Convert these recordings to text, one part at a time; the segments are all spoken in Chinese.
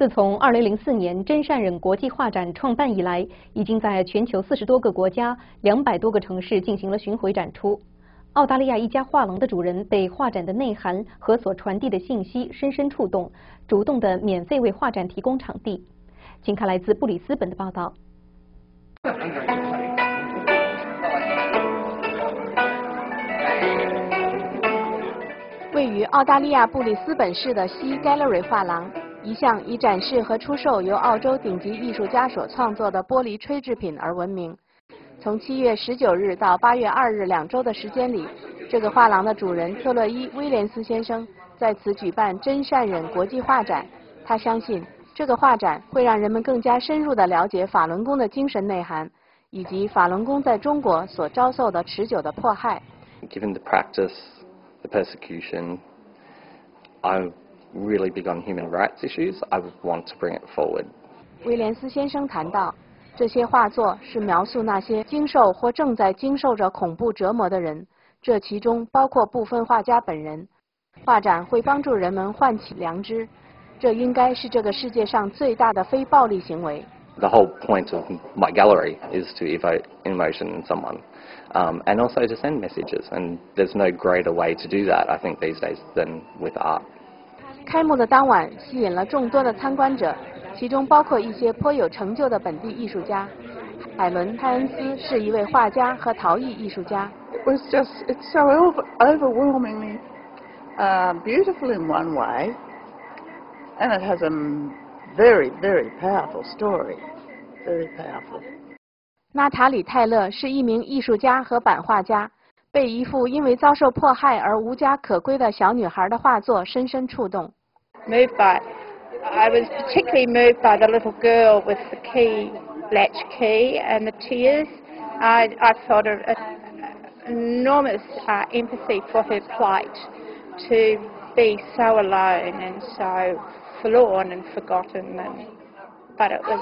自从2004年真善忍国际画展创办以来，已经在全球四十多个国家、两百多个城市进行了巡回展出。澳大利亚一家画廊的主人被画展的内涵和所传递的信息深深触动，主动的免费为画展提供场地。请看来自布里斯本的报道。位于澳大利亚布里斯本市的西 Gallery 画廊。一向以展示和出售由澳洲顶级艺术家所创作的玻璃吹制品而闻名。从七月十九日到八月二日两周的时间里，这个画廊的主人特洛伊·威廉斯先生在此举办真善忍国际画展。他相信这个画展会让人们更加深入地了解法轮功的精神内涵，以及法轮功在中国所遭受的持久的迫害。Given the practice, the persecution, I. really big on human rights issues, I would want to bring it forward. 威廉斯先生谈到，这些画作是描述那些经受或正在经受着恐怖折磨的人，这其中包括部分画家本人。画展会帮助人们唤起良知，这应该是这个世界上最大的非暴力行为。The whole point of my gallery is to evoke emotion in someone, um, and also to send messages. And there's no greater way to do that, I think, these days than with art. 开幕的当晚，吸引了众多的参观者，其中包括一些颇有成就的本地艺术家。海伦·泰恩斯是一位画家和陶艺艺术家。It was just, it's so overwhelmingly beautiful in one way, and it has a very, very powerful story. Very powerful. 娜塔里·泰勒是一名艺术家和版画家。被一幅因为遭受迫害而无家可归的小女孩的画作深深触动。moved by. I was particularly moved by the little girl with the key, latch key, and the tears. I, I felt a, a, enormous uh, empathy for her plight to be so alone and so forlorn and forgotten. And, but it was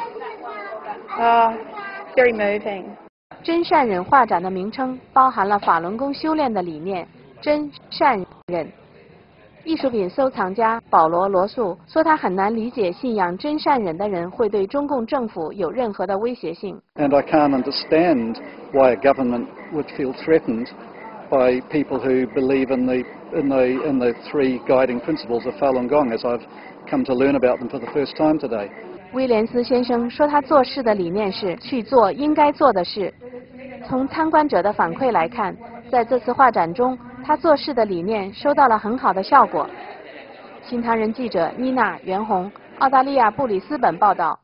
uh, very moving. 真善忍画展的名称包含了法轮功修炼的理念“真善忍”。 艺术品收藏家保罗·罗素说：“他很难理解信仰真善忍的人会对中共政府有任何的威胁性。” And I can't understand why a government would feel threatened by people who believe in the in the in the three guiding principles of Falun Gong, as I've come to learn about them for the first time today. 威廉斯先生说：“他做事的理念是去做应该做的事。”从参观者的反馈来看，在这次画展中。他做事的理念收到了很好的效果。新唐人记者妮娜·袁红，澳大利亚布里斯本报道。